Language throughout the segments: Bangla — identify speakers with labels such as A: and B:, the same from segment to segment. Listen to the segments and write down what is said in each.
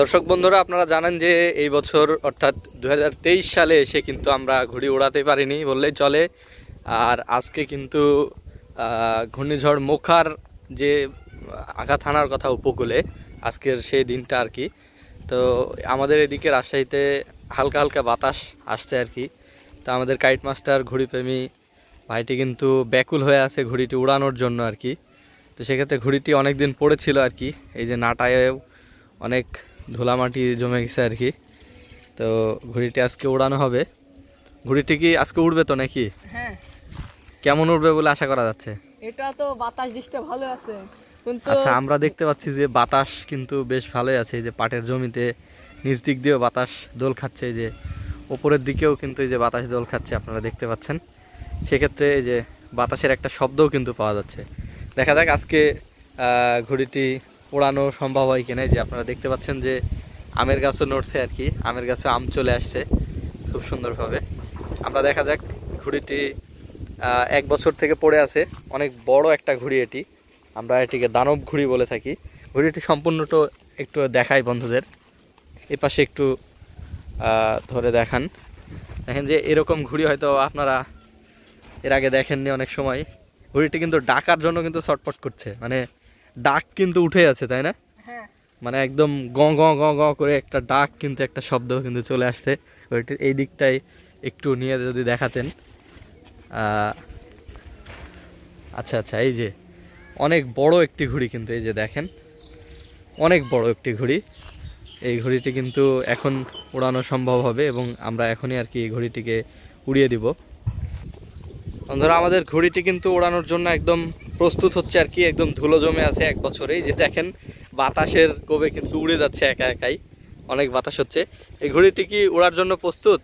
A: দর্শক বন্ধুরা, আপনারা জানেন যে এই বছর, অর্থাৎ দু হাজার তেইশ সালে এসে কিন্তু আমরা ঘুড়ি উড়াতে পারিনি বললেই চলে। আর আজকে কিন্তু ঘূর্ণিঝড় মোখার যে আঘাত হানার কথা উপকূলে, আজকের সেই দিনটা আর কি। তো আমাদের এদিকে রাজশাহীতে হালকা হালকা বাতাস আসছে আর কি। তো আমাদের কাইট মাস্টার, ঘুড়িপ্রেমী ভাইটি কিন্তু ব্যাকুল হয়ে আছে ঘুড়িটি উড়ানোর জন্য আর কি। তো সেক্ষেত্রে ঘুড়িটি অনেক দিন পড়েছিল আর কি। এই যে নাটায়েও অনেক ধুলামাটি জমে গেছে আর কি। তো ঘুড়িটি আজকে উড়ানো হবে। ঘুড়িটি কি আজকে উড়বে তো নাকি?
B: হ্যাঁ।
A: কেমন উড়বে বলে আশা করা যাচ্ছে?
B: এটা তো বাতাস দিকটা ভালো আছে। কিন্তু
A: আচ্ছা আমরা দেখতে পাচ্ছি যে বাতাস কিন্তু বেশ ভালোই আছে। এই যে পাটের জমিতে নিচ দিক দিয়েও বাতাস দোল খাচ্ছে। এই যে ওপরের দিকেও কিন্তু এই যে বাতাস দোল খাচ্ছে আপনারা দেখতে পাচ্ছেন। সেক্ষেত্রে এই যে বাতাসের একটা শব্দও কিন্তু পাওয়া যাচ্ছে। দেখা যাক আজকে ঘুড়িটি ওড়ানো সম্ভব হয় কিনা যে আপনারা দেখতে পাচ্ছেন যে আমের গাছও নড়ছে আর কি, আমের গাছে আম চলে আসছে খুব সুন্দরভাবে। আমরা দেখা যাক ঘুড়িটি এক বছর থেকে পড়ে আছে, অনেক বড় একটা ঘুড়ি এটি। আমরা এটিকে দানব ঘুড়ি বলে থাকি। ঘুড়িটি সম্পূর্ণটা একটু দেখাই বন্ধুদের। এ পাশে একটু ধরে দেখান। দেখেন যে এরকম ঘুড়ি হয়তো আপনারা এর আগে দেখেননি অনেক সময়। ঘুড়িটি কিন্তু ডাকার জন্য কিন্তু ছটপট করছে। মানে ডাক কিন্তু উঠে আছে তাই না?
B: হ্যাঁ।
A: মানে একদম গ গ গ গ করে একটা ডাক কিন্তু একটা শব্দ কিন্তু চলে আসছে। ঘড়িটির এই দিকটাই একটু নিয়ে যদি দেখাতেন। আচ্ছা আচ্ছা এই যে অনেক বড় একটি ঘুড়ি কিন্তু এই যে দেখেন। অনেক বড় একটি ঘুড়ি। এই ঘড়িটি কিন্তু এখন উড়ানো সম্ভব হবে এবং আমরা এখনই আর কি এই ঘড়িটিকে উড়িয়ে দিব। বন্ধুরা আমাদের ঘড়িটি কিন্তু উড়ানোর জন্য একদম প্রস্তুত হচ্ছে আর কি একদম ধুলো জমে আছে এক বছরেই যে দেখেন বাতাসের কোবে কিন্তু উড়ে যাচ্ছে একা একাই অনেক বাতাস হচ্ছে। এই ঘড়িটি কি ওড়ার জন্য প্রস্তুত?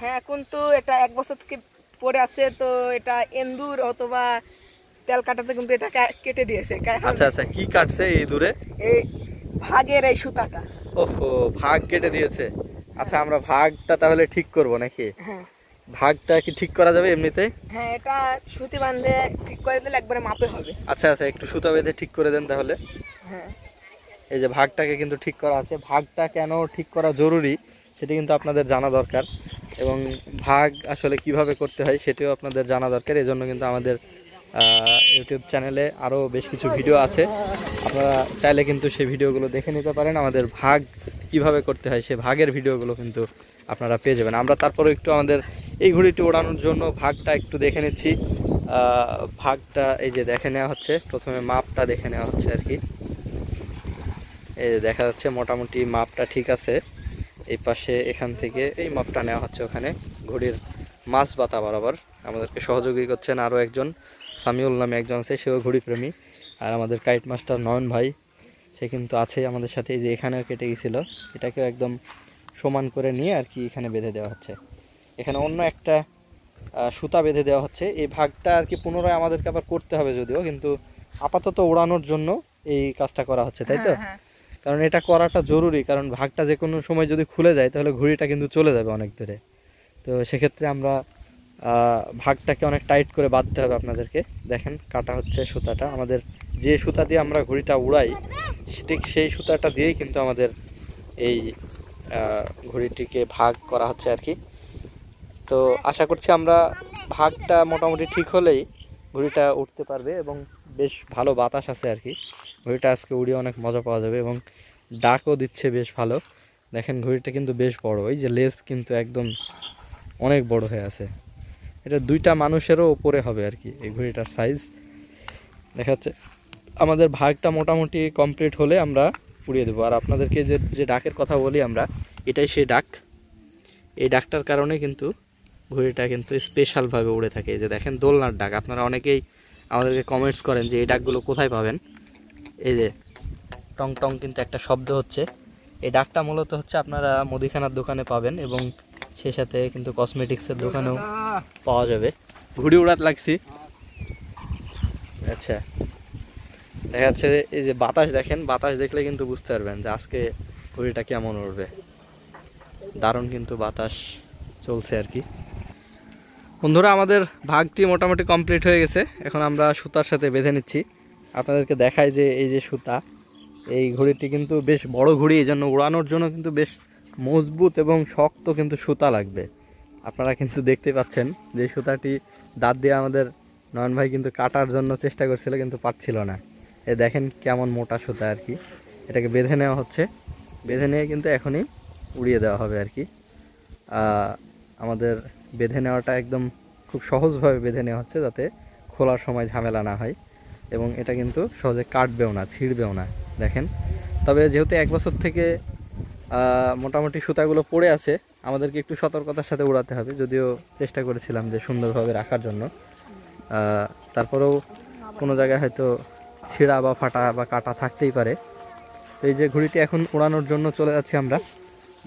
B: হ্যাঁ কিন্তু এটা এক বছর থেকে পড়ে আছে তো এটা এন্দুর অথবা তেল কাটাতে কিন্তু এটা কেটে দিয়েছে।
A: আচ্ছা আচ্ছা কি কাটছে এই দূরে?
B: এই ভাগের এই সুতাটা।
A: ওহো ভাগ কেটে দিয়েছে। আচ্ছা আমরা ভাগটা তাহলে ঠিক করব নাকি?
B: হ্যাঁ।
A: ভাগটা কি ঠিক করা যাবে এমনিতে?
B: হ্যাঁ এটা সুতি বাঁধে ঠিক করে দিলে একবারে মাপে হবে।
A: আচ্ছা আচ্ছা একটু সুতা বেঁধে ঠিক করে দেন তাহলে।
B: হ্যাঁ।
A: এই যে ভাগটাকে কিন্তু ঠিক করা আছে। ভাগটা কেন ঠিক করা জরুরি সেটি কিন্তু আপনাদের জানা দরকার এবং ভাগ আসলে কীভাবে করতে হয় সেটিও আপনাদের জানা দরকার। এজন্য কিন্তু আমাদের ইউটিউব চ্যানেলে আরও বেশ কিছু ভিডিও আছে। আপনারা চাইলে কিন্তু সেই ভিডিওগুলো দেখে নিতে পারেন। আমাদের ভাগ কীভাবে করতে হয় সেই ভাগের ভিডিওগুলো কিন্তু আপনারা পেয়ে যাবেন। আমরা তারপরে একটু আমাদের এই ঘুড়িটি ওড়ানোর জন্য ভাগটা একটু দেখে নিচ্ছি। ভাগটা এই যে দেখে নেওয়া হচ্ছে। প্রথমে মাপটা দেখে নেওয়া হচ্ছে আর কি। এই যে দেখা যাচ্ছে মোটামুটি মাপটা ঠিক আছে। এই পাশে এখান থেকে এই মাপটা নেওয়া হচ্ছে ওখানে। ঘড়ির মাছ বাতা বরাবর। আমাদেরকে সহযোগী করছেন আরও একজন। সামিউল নামে একজন আছে, সেও ঘড়ি প্রেমী আর আমাদের কাইট মাস্টার নয়ন ভাই, সে কিন্তু আছে আমাদের সাথে। এই যে এখানেও কেটে গেছিল। এটাকেও একদম সমান করে নিয়ে আর কি এখানে বেঁধে দেওয়া হচ্ছে। এখানে অন্য একটা সুতা বেঁধে দেওয়া হচ্ছে। এই ভাগটা আর কি পুনরায় আমাদেরকে আবার করতে হবে যদিও কিন্তু আপাতত ওড়ানোর জন্য এই কাজটা করা হচ্ছে তাই তো?
B: হ্যাঁ, হ্যাঁ।
A: কারণ এটা করাটা জরুরি কারণ ভাগটা যে কোনো সময় যদি খুলে যায় তাহলে ঘুড়িটা কিন্তু চলে যাবে অনেক দূরে। তো সেক্ষেত্রে আমরা ভাগটাকে অনেক টাইট করে বাঁধতে হবে আপনাদেরকে। দেখেন কাটা হচ্ছে সুতাটা। আমাদের যে সুতা দিয়ে আমরা ঘুড়িটা উড়াই ঠিক সেই সুতাটা দিয়েই কিন্তু আমাদের এই ঘুড়িটিকে ভাগ করা হচ্ছে আর কি। তো আশা করছি আমরা ভাগটা মোটামুটি ঠিক হলেই ঘুড়িটা উঠতে পারবে এবং বেশ ভালো বাতাস আছে আর কি। ঘড়িটা আজকে উড়িয়ে অনেক মজা পাওয়া যাবে এবং ডাকও দিচ্ছে বেশ ভালো। দেখেন ঘড়িটা কিন্তু বেশ বড়, এই যে লেস কিন্তু একদম অনেক বড় হয়ে আছে। এটা দুইটা মানুষেরও ওপরে হবে আর কি এই ঘড়িটার সাইজ দেখা যাচ্ছে আমাদের ভাগটা মোটামুটি কমপ্লিট হলে আমরা উড়িয়ে দেবো। আর আপনাদেরকে যে যে ডাকের কথা বলি আমরা, এটাই সেই ডাক। এই ডাকটার কারণে কিন্তু ঘড়িটা কিন্তু স্পেশালভাবে উড়ে থাকে। এই যে দেখেন দোলনার ডাক। আপনারা অনেকেই আমাদেরকে কমেন্টস করেন যে এই ডাকগুলো কোথায় পাবেন? এই যে টং টং কিন্তু একটা শব্দ হচ্ছে। এই ডাকটা মূলত হচ্ছে আপনারা মুদিখানার দোকানে পাবেন এবং সেই সাথে কিন্তু কসমেটিক্সের দোকানেও পাওয়া যাবে। ঘুড়ি উড়াত লাগছি। আচ্ছা। দেখা যাচ্ছে এই যে বাতাস দেখেন বাতাস দেখলে কিন্তু বুঝতে পারবেন যে আজকে ঘুড়িটা কেমন উড়বে। দারুণ কিন্তু বাতাস চলছে আর কি। বন্ধুরা, আমাদের ভাগটি মোটামুটি কমপ্লিট হয়ে গেছে। এখন আমরা সুতার সাথে বেঁধে নিচ্ছি। আপনাদেরকে দেখাই যে এই যে সুতা, এই ঘড়িটি কিন্তু বেশ বড় ঘড়ি এই জন্য উড়ানোর জন্য কিন্তু বেশ মজবুত এবং শক্ত কিন্তু সুতা লাগবে। আপনারা কিন্তু দেখতে পাচ্ছেন যে সুতাটি দাঁত দিয়ে আমাদের নয়ন ভাই কিন্তু কাটার জন্য চেষ্টা করছিল, কিন্তু পারছিল না। এ দেখেন কেমন মোটা সুতা আর কি। এটাকে বেঁধে নেওয়া হচ্ছে। বেঁধে নিয়ে কিন্তু এখনই উড়িয়ে দেওয়া হবে আর কি। আমাদের বেঁধে নেওয়াটা একদম খুব সহজভাবে বেঁধে নেওয়া হচ্ছে যাতে খোলার সময় ঝামেলা না হয়। এবং এটা কিন্তু সহজে কাটবেও না, ছিঁড়বেও না, দেখেন। তবে যেহেতু এক বছর থেকে মোটামুটি সুতাগুলো পড়ে আছে, আমাদেরকে একটু সতর্কতার সাথে উড়াতে হবে। যদিও চেষ্টা করেছিলাম যে সুন্দরভাবে রাখার জন্য। তারপরেও কোনো জায়গায় হয়তো ছিঁড়া বা ফাটা বা কাটা থাকতেই পারে। তো এই যে ঘুড়িটি এখন উড়ানোর জন্য চলে যাচ্ছি আমরা।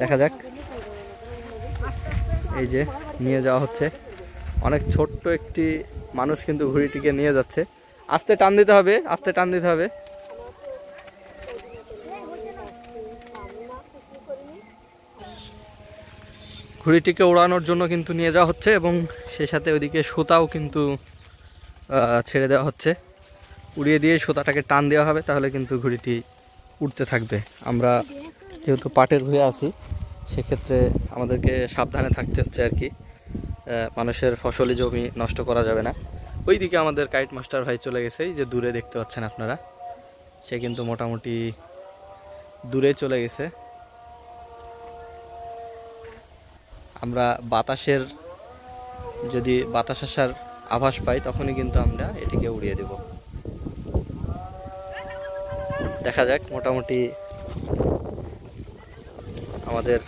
A: দেখা যাক। এই যে নিয়ে যাওয়া হচ্ছে। অনেক ছোট্ট একটি মানুষ কিন্তু ঘুড়িটিকে নিয়ে যাচ্ছে। আস্তে টান দিতে হবে, আস্তে টান দিতে হবে। ঘুড়িটিকে উড়ানোর জন্য কিন্তু নিয়ে যাওয়া হচ্ছে এবং সেই সাথে ওইদিকে সুতাও কিন্তু ছেড়ে দেওয়া হচ্ছে। উড়িয়ে দিয়ে সুতাটাকে টান দেওয়া হবে, তাহলে কিন্তু ঘুড়িটি উঠতে থাকবে। আমরা যেহেতু পাটের ভুঁয়ে আছি, সেক্ষেত্রে আমাদেরকে সাবধানে থাকতে হচ্ছে আর কি। মানুষের ফসলি জমি নষ্ট করা যাবে না। ওইদিকে আমাদের কাইট মাস্টার ভাই চলে গেছে যে দূরে দেখতে পাচ্ছেন আপনারা। সে কিন্তু মোটামুটি দূরে চলে গেছে। আমরা বাতাসের, যদি বাতাস আসার আভাস পাই, তখনই কিন্তু আমরা এটিকে উড়িয়ে দেব। দেখা যাক, মোটামুটি আমাদের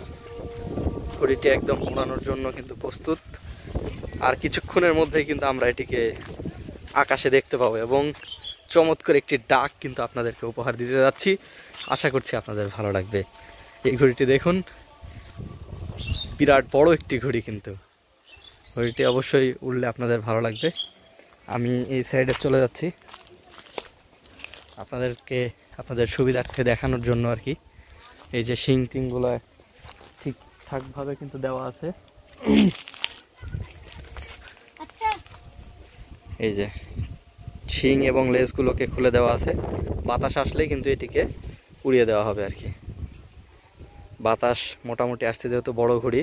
A: ঘড়িটি একদম উড়ানোর জন্য কিন্তু প্রস্তুত। আর কিছুক্ষণের মধ্যেই কিন্তু আমরা এটিকে আকাশে দেখতে পাবো এবং চমৎকার একটি ডাক কিন্তু আপনাদেরকে উপহার দিতে যাচ্ছি। আশা করছি আপনাদের ভালো লাগবে। এই ঘড়িটি দেখুন। বিরাট বড় একটি ঘড়ি কিন্তু। ঘড়িটি অবশ্যই উড়লে আপনাদের ভালো লাগবে। আমি এই সাইডে চলে যাচ্ছি। আপনাদেরকে, আপনাদের সুবিধার্থে দেখানোর জন্য আর কি। এই যে শিং টিংগুলো ঠিকঠাকভাবে কিন্তু দেওয়া আছে। এই যে, শিং এবং লেজগুলোকে খুলে দেওয়া আছে। বাতাস আসলেই কিন্তু এটিকে উড়িয়ে দেওয়া হবে আর কি। বাতাস মোটামুটি আসছে যেহেতু বড় ঘড়ি।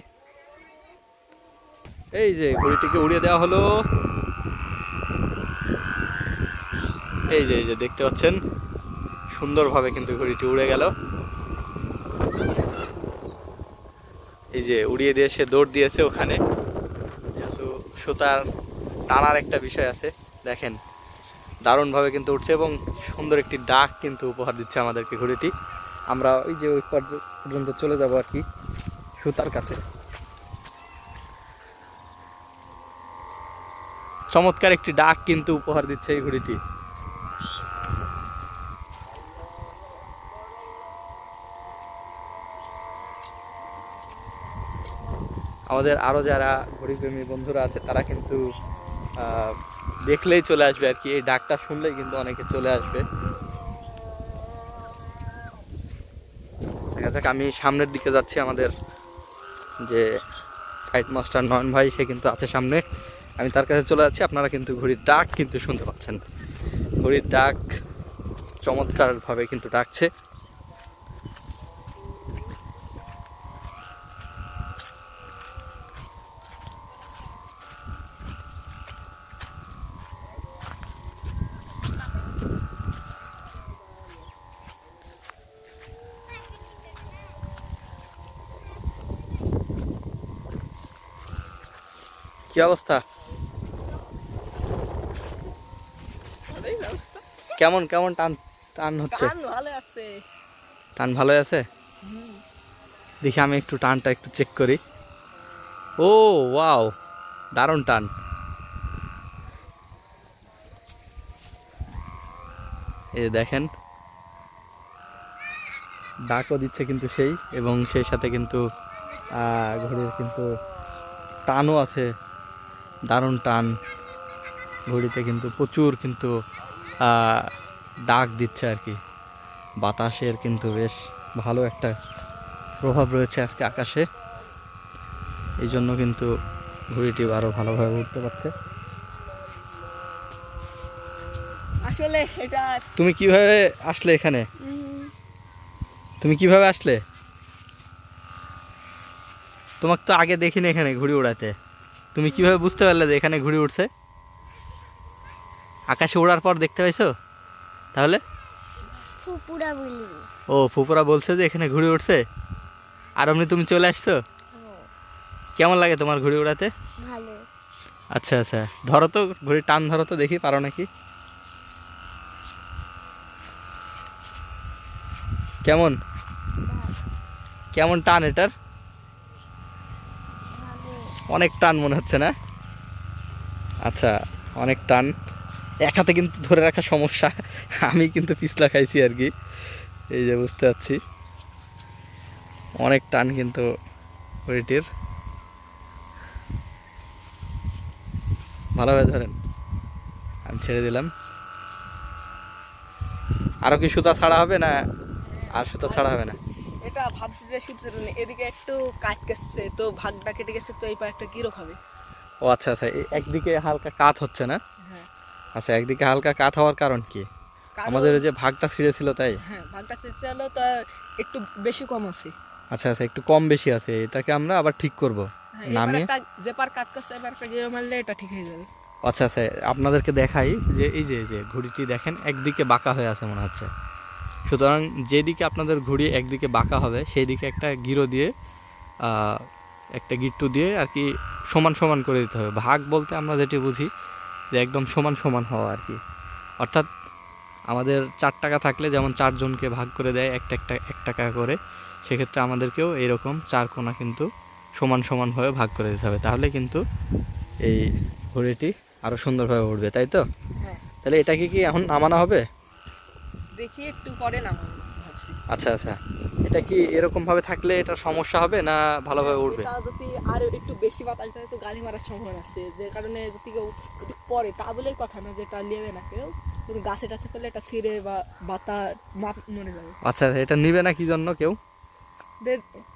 A: এই যে, ঘড়িটিকে উড়িয়ে দেওয়া হলো। এই যে এই যে, দেখতে পাচ্ছেন? সুন্দরভাবে কিন্তু ঘড়িটি উড়ে গেল। এই যে, উড়িয়ে দিয়ে সে দৌড় দিয়েছে ওখানে। যেহেতু সুতার টানার একটা বিষয় আছে, দেখেন। দারুণভাবে কিন্তু উঠছে এবং সুন্দর একটি ডাক কিন্তু উপহার দিচ্ছে আমাদেরকে ঘড়িটি। আমরা ওই যে ওই পর্য- পর্যন্ত চলে যাব আর কি, সুতার কাছে। চমৎকার একটি ডাক কিন্তু উপহার দিচ্ছে এই ঘুড়িটি। আমাদের আরও যারা ঘড়িপ্রেমী বন্ধুরা আছে, তারা কিন্তু দেখলেই চলে আসবে আর কি। এই ডাকটা শুনলেই কিন্তু অনেকে চলে আসবে। দেখা যাক, আমি সামনের দিকে যাচ্ছি আমাদের যে কাইট মাস্টার নয়ন ভাই, সে কিন্তু আছে সামনে। আমি তার কাছে চলে যাচ্ছি, আপনারা কিন্তু ঘড়ির ডাক কিন্তু শুনতে পাচ্ছেন। ঘড়ির ডাক চমৎকারভাবে কিন্তু ডাকছে। কি অবস্থা? কেমন কেমন টান টান হচ্ছে?
B: কান ভালো আছে।
A: টান দেখি আমি একটু টানটা একটু চেক করি। ও ওয়াও দারুণ টান। এই দেখেন ডাকও দিচ্ছে কিন্তু সেই এবং সেই সাথে কিন্তু আহ, ঘড়ির কিন্তু টানও আছে। দারুণ টান। ঘড়িতে কিন্তু প্রচুর কিন্তু ডাক দিচ্ছে আর কি। বাতাসের কিন্তু বেশ ভালো একটা প্রভাব রয়েছে আজকে আকাশে। এই জন্য কিন্তু ঘুড়িটি আরও ভালোভাবে উঠতে পারছে।
B: আসলে এটা
A: তুমি কীভাবে আসলে এখানে? তুমি কীভাবে আসলে? তোমাকে তো আগে দেখিনি এখানে ঘুড়ি উড়াতে তুমি কীভাবে বুঝতে পারলে যে এখানে ঘুড়ি উঠছে? আকাশে ওড়ার পর দেখতে পাইছো? তাহলে? ও ফুপুরা বলছে যে এখানে ঘুড়ি উঠছে? আর অমনি তুমি চলে আসছো? কেমন লাগে তোমার ঘুড়ি উড়াতে আচ্ছা আচ্ছা। ধরো তো ঘুড়ি টান ধরো তো দেখি পারো নাকি? কেমন? কেমন টান এটার? অনেক টান মনে হচ্ছে না? আচ্ছা অনেক টান। এক হাতে কিন্তু ধরে রাখা সমস্যা। আমি কিন্তু পিছলা খাইছি আর কি। এই যে বুঝতে পারছি। অনেক টান কিন্তু ঘড়িটির ভালোভাবে ধরেন। আমি ছেড়ে দিলাম। আরও কি সুতা ছাড়া হবে না? আর সুতা ছাড়া হবে না।
B: এটা ভাবছি যে শুধু এদিকে একটু কাট গেছে তো ভাগটা কেটে গেছে তো এই পা একটা কিরক হবে
A: ও আচ্ছা আচ্ছা একদিকে হালকা কাত হচ্ছে না?
B: হ্যাঁ।
A: আচ্ছা একদিকে হালকা কাত হওয়ার কারণ কি? আমাদের যে ভাগটা ছিঁড়েছিল তাই?
B: হ্যাঁ ভাগটা হলো তা একটু বেশি কম আছে।
A: আচ্ছা আচ্ছা একটু কম বেশি আছে এটাকে আমরা আবার ঠিক করব
B: হ্যাঁ,
A: নামিয়ে?
B: যে পার কাট করছে এবার একটা গিয়ে মারলে এটা ঠিক হয়ে যাবে।
A: আচ্ছা আচ্ছা আপনাদেরকে দেখাই যে এই যে এই যে ঘুড়িটি দেখেন একদিকে বাঁকা হয়ে আছে মনে হচ্ছে। সুতরাং যেদিকে আপনাদের ঘুড়ি একদিকে বাঁকা হবে সেই দিকে একটা গিরো দিয়ে একটা গিট্টু দিয়ে আর কি সমান সমান করে দিতে হবে। ভাগ বলতে আমরা যেটি বুঝি যে একদম সমান সমান হওয়া আর কি। অর্থাৎ আমাদের চার টাকা থাকলে যেমন চারজনকে ভাগ করে দেয় একটা একটা এক টাকা করে সেক্ষেত্রে আমাদেরকেও এরকম চার কোণা কিন্তু সমান সমানভাবে ভাগ করে দিতে হবে। তাহলে কিন্তু এই ঘড়িটি আরও সুন্দরভাবে উঠবে তাই তো?
B: হ্যাঁ।
A: তাহলে এটাকে কি এখন নামানো হবে?
B: দেখি একটু পরে না
A: আচ্ছা আচ্ছা। এটা কি এরকম ভাবে থাকলে এটা সমস্যা হবে না ভালোভাবে উঠবে?
B: এটা যদি আর একটু বেশি বাতাস দেয় তো গাড়ি মারার সম্ভাবনা আছে। যে কারণে যদি কেউ যদি পরে তা বলেই কথা না যেটা নেবে না কেউ। গাছে টাছে করলে এটা ছিঁড়ে বা বাতা মাপ মরে যাবে।
A: আচ্ছা এটা নিবে না কি জন্য কেউ?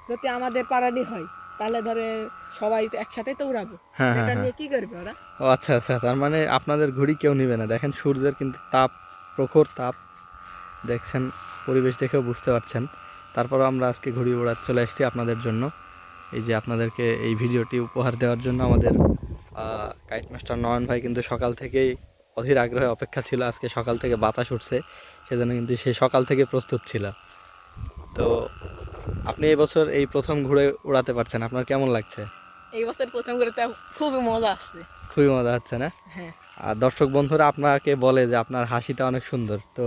B: যদি আমাদের পাড়ানি হয় তাহলে ধরে সবাই একসাথে তো উড়াবো।
A: হ্যাঁ হ্যাঁ
B: এটা
A: হ্যাঁ।
B: নিয়ে কি করবে ওরা?
A: ও আচ্ছা আচ্ছা তার মানে আপনাদের ঘড়ি কেউ নিবে না। দেখেন সূর্যের কিন্তু তাপ প্রখর তাপ। দেখছেন পরিবেশ দেখেও বুঝতে পারছেন। তারপরে আমরা আজকে ঘড়ি ওড়াতে চলে এসেছি আপনাদের জন্য। এই যে আপনাদেরকে এই ভিডিওটি উপহার দেওয়ার জন্য আমাদের কাইট মাস্টার নয়ন ভাই কিন্তু সকাল থেকেই অধীর আগ্রহে অপেক্ষা ছিল। আজকে সকাল থেকে বাতাস উঠছে সেজন্য কিন্তু সে সকাল থেকে প্রস্তুত ছিল। তো আপনি এবছর এই প্রথম ঘুরে উড়াতে পারছেন আপনার কেমন লাগছে?
B: এই বছর প্রথম তো খুবই মজা আসছে।
A: খুবই মজা হচ্ছে না?
B: হ্যাঁ।
A: আর দর্শক বন্ধুরা আপনাকে বলে যে আপনার হাসিটা অনেক সুন্দর তো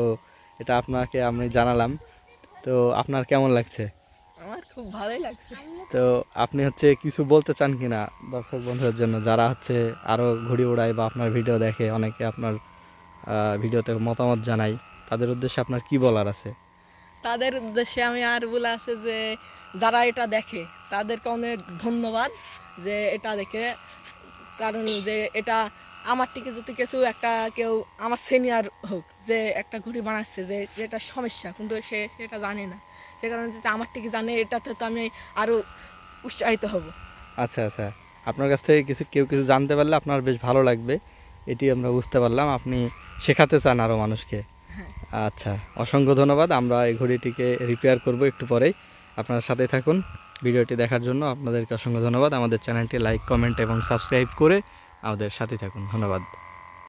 A: এটা আপনাকে আমি জানালাম। তো আপনার কেমন লাগছে?
B: আমার খুব ভালোই লাগছে।
A: তো আপনি হচ্ছে কিছু বলতে চান কি না দর্শক বন্ধুদের জন্য? যারা হচ্ছে আরও ঘুড়ি ওড়ায় বা আপনার ভিডিও দেখে অনেকে আপনার ভিডিওতে মতামত জানাই তাদের উদ্দেশ্যে আপনার কি বলার আছে?
B: তাদের উদ্দেশ্যে আমি আর বলে আছে যে যারা এটা দেখে তাদেরকে অনেক ধন্যবাদ যে এটা দেখে কারণ যে এটা আমার থেকে যদি কিছু একটা কেউ আমার সিনিয়র হোক যে একটা ঘুড়ি বানাচ্ছে যে যেটা সমস্যা কিন্তু সে সেটা জানে না। সে কারণে যদি আমার থেকে জানে এটাতে তো আমি আরও উৎসাহিত হব।
A: আচ্ছা আচ্ছা। আপনার কাছ থেকে কিছু কেউ কিছু জানতে পারলে আপনার বেশ ভালো লাগবে। এটি আমরা বুঝতে পারলাম আপনি শেখাতে চান আরও মানুষকে।
B: হ্যাঁ।
A: আচ্ছা অসংখ্য ধন্যবাদ। আমরা এই ঘড়িটিকে রিপেয়ার করব একটু পরেই। আপনার সাথে থাকুন। ভিডিওটি দেখার জন্য আপনাদেরকে অসংখ্য ধন্যবাদ। আমাদের চ্যানেলটি লাইক কমেন্ট এবং সাবস্ক্রাইব করে আমাদের সাথে থাকুন। ধন্যবাদ।